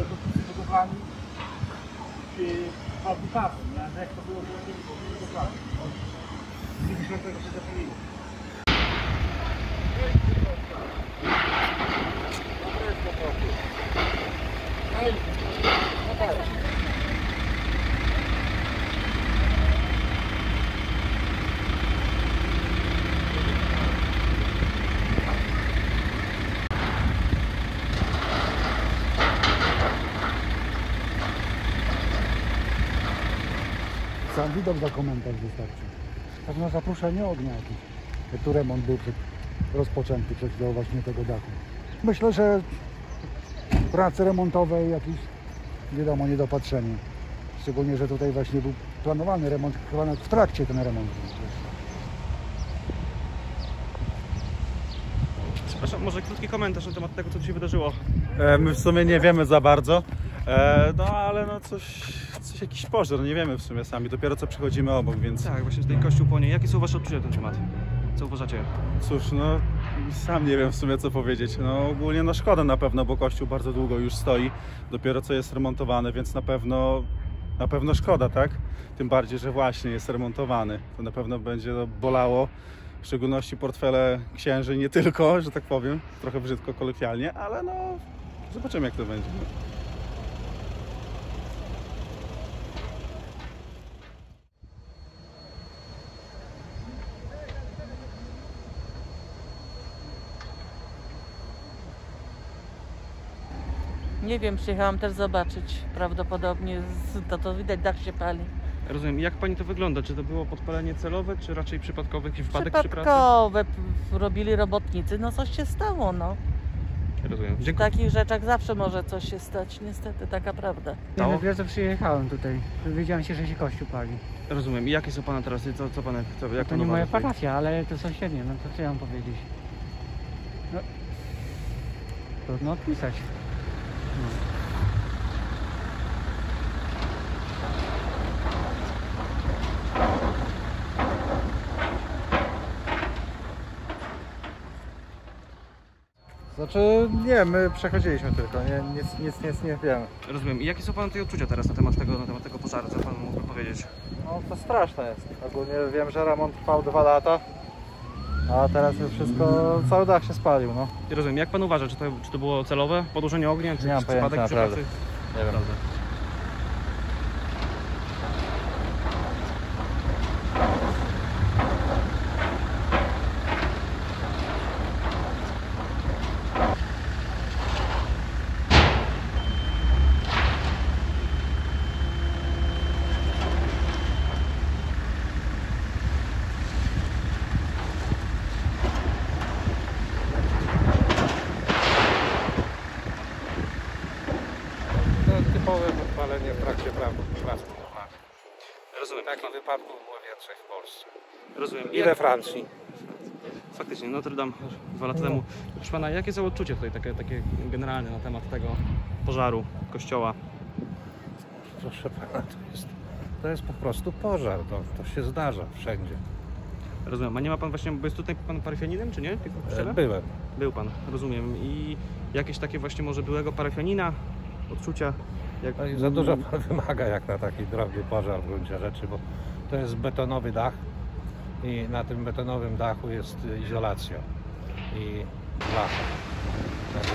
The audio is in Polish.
edukowani fabrykami, nie? Jak to było w tym fabrykami? Od 90 się zapomniło. Dobre jest po prostu. Sam widok za komentarz wystarczy. Tak na zaproszenie ognia jakiś. Jak tu remont był przed, rozpoczęty przed chwilą właśnie tego dachu. Myślę, że prace remontowe i jakieś wiadomo niedopatrzenie. Szczególnie, że tutaj właśnie był planowany remont, chyba nawet w trakcie ten remont. Przepraszam, może krótki komentarz na temat tego, co tu się wydarzyło. E, My w sumie nie wiemy za bardzo, e, no ale no coś, coś jakiś pożar, nie wiemy w sumie sami, dopiero co przychodzimy obok, więc Tak, właśnie tutaj kościół płonie. Jakie są Wasze odczucia na ten temat? Co uważacie? cóż, no sam nie wiem w sumie co powiedzieć. No ogólnie no szkoda na pewno, bo kościół bardzo długo już stoi, dopiero co jest remontowany, więc na pewno, na pewno szkoda, tak? Tym bardziej, że właśnie jest remontowany. To na pewno będzie to bolało, w szczególności portfele księży, nie tylko, że tak powiem, trochę brzydko kolokwialnie, ale no zobaczymy jak to będzie. Nie wiem, przyjechałam też zobaczyć. Prawdopodobnie z, to, to widać, dach się pali. Rozumiem. Jak Pani to wygląda? Czy to było podpalenie celowe, czy raczej przypadkowy jakiś wypadek przy pracy? Przypadkowe robili robotnicy, no coś się stało, no. Rozumiem. W Dziękuję. takich rzeczach zawsze może coś się stać, niestety, taka prawda. Ja Stało? dopiero co przyjechałem tutaj. Dowiedziałem się, że się kościół pali. Rozumiem. I jakie są Pana teraz, co, co Pan, co, jak To pan nie moja uważa? parafia, ale to sąsiednie, no to co ja mam powiedzieć? No, trudno odpisać. Znaczy nie, my przechodziliśmy tylko, nie, nic, nic, nic nie wiemy. Rozumiem. I jakie są Pana tutaj odczucia teraz na temat tego, na temat tego pożaru? Co Pan mógłby powiedzieć? No to straszne jest. Ogólnie wiem, że remont trwał dwa lata, a teraz już wszystko, cały dach się spalił, no. Rozumiem. Jak Pan uważa, czy to, czy to było celowe podłożenie ognia, czy, Nie mam czy przypadek pojęcia, przy naprawdę. pracy? Nie wiem. Prawda. To typowe podpalenie w trakcie pracy. normalnie. Rozumiem. Takich wypadków było więcej w Polsce. Rozumiem. I we Francji. Faktycznie, Notre Dame dwa lata temu. Proszę Pana, jakie są odczucia tutaj takie, takie generalne na temat tego pożaru kościoła? Proszę pana, to jest, to jest po prostu pożar. To, to się zdarza wszędzie. Rozumiem. A nie ma Pan właśnie, bo jest tutaj Pan parafianinem, czy nie? E, kościele? Byłem. Był Pan, rozumiem. I jakieś takie właśnie może byłego parafianina, odczucia? Jak... Za dużo pan wymaga jak na taki drobny pożar w gruncie rzeczy, bo to jest betonowy dach i na tym betonowym dachu jest izolacja i blacha. Także